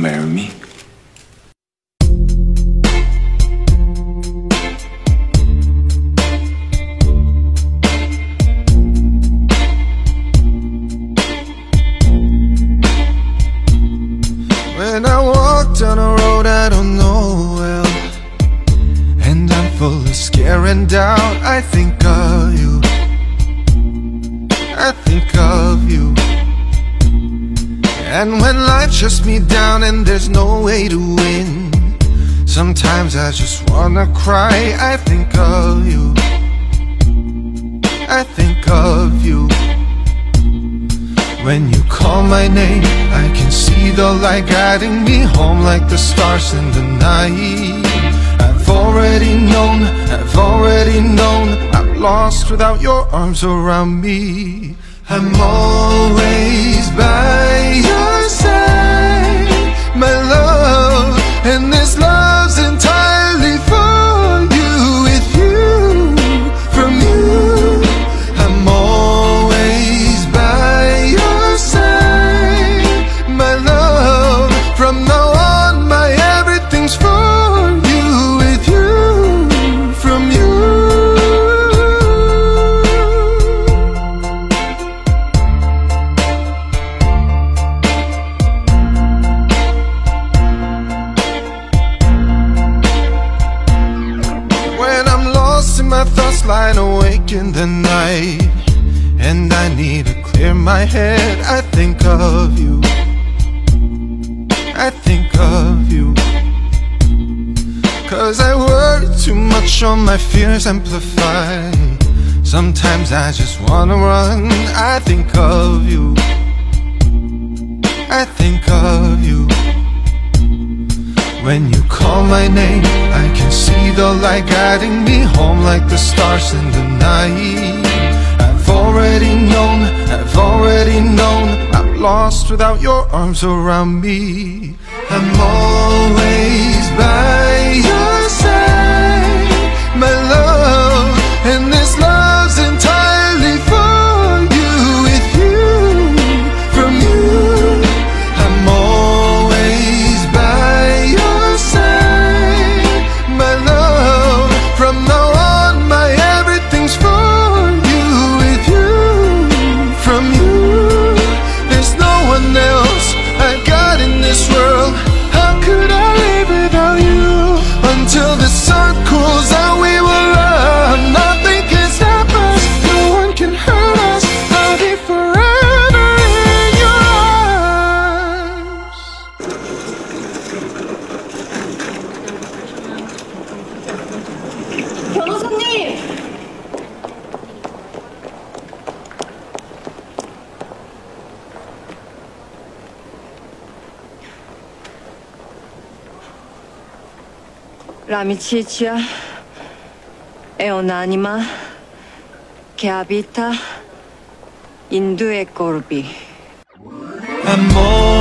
marry me? When I walk down a road I don't know well And I'm full of scare and doubt I think of you And when life shuts me down and there's no way to win Sometimes I just wanna cry I think of you I think of you when you call my name, I can see the light guiding me home like the stars in the night. I've already known, I've already known, I'm lost without your arms around me. I'm always night, and I need to clear my head, I think of you. I think of you. Cause I worry too much on my fears amplify. Sometimes I just wanna run, I think of you. I think of you. When you call my name, I can see the light guiding me home like the stars in the night. Already known, I've already known, I'm lost without your arms around me. I'm always by your La amicizia è un'anima che abita in due corpi. Amore.